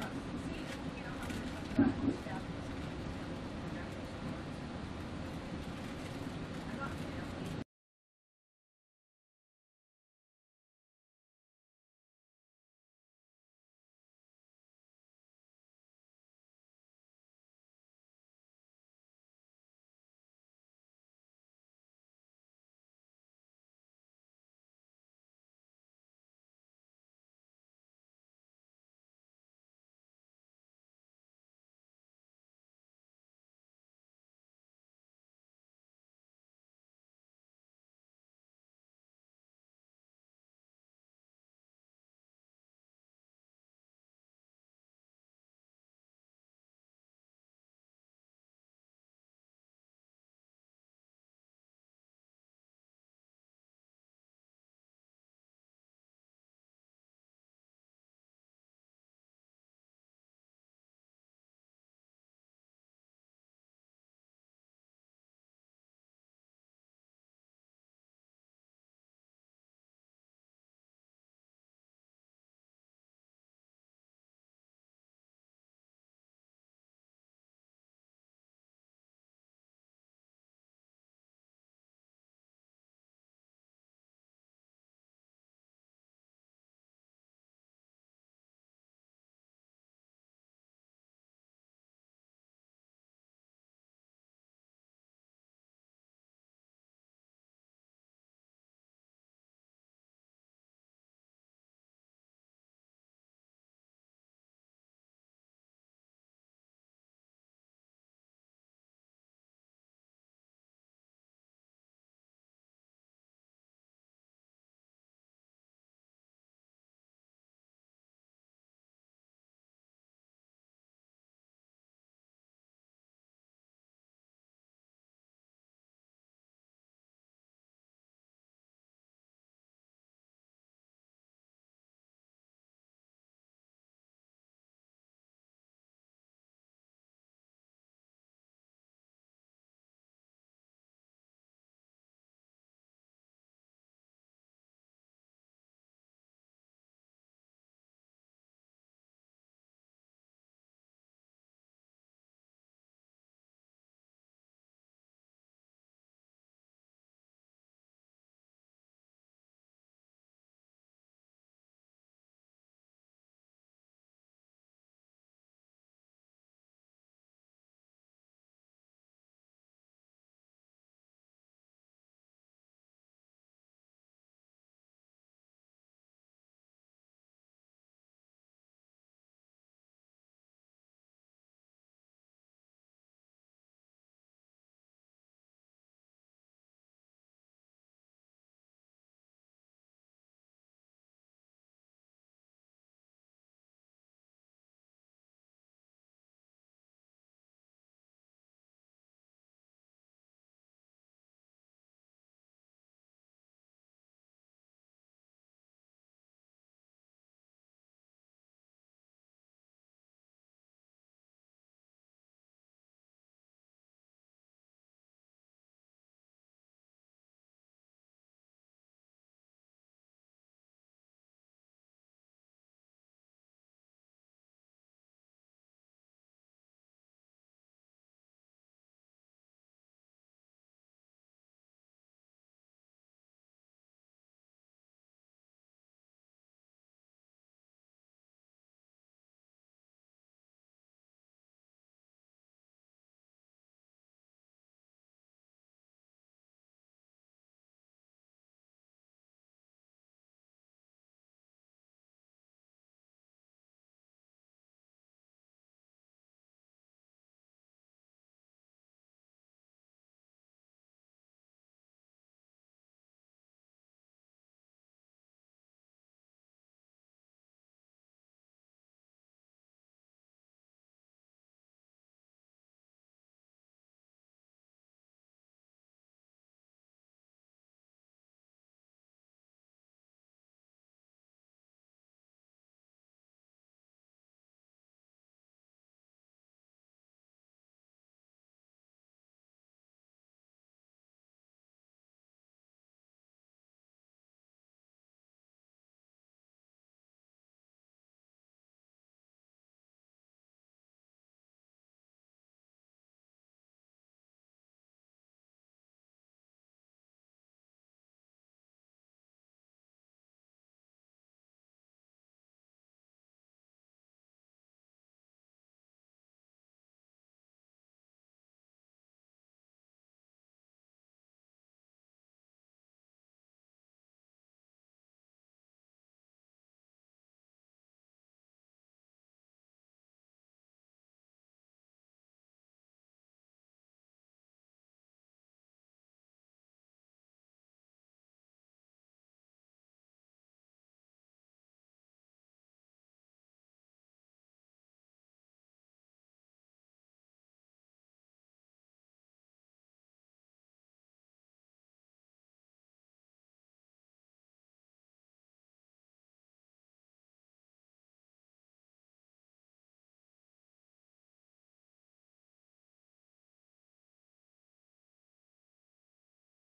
あ。